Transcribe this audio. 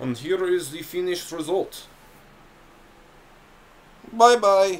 And here is the finished result. Bye bye.